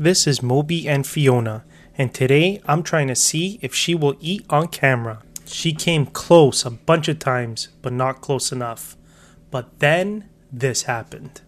This is Moby and Fiona, and today I'm trying to see if she will eat on camera. She came close a bunch of times, but not close enough. But then this happened.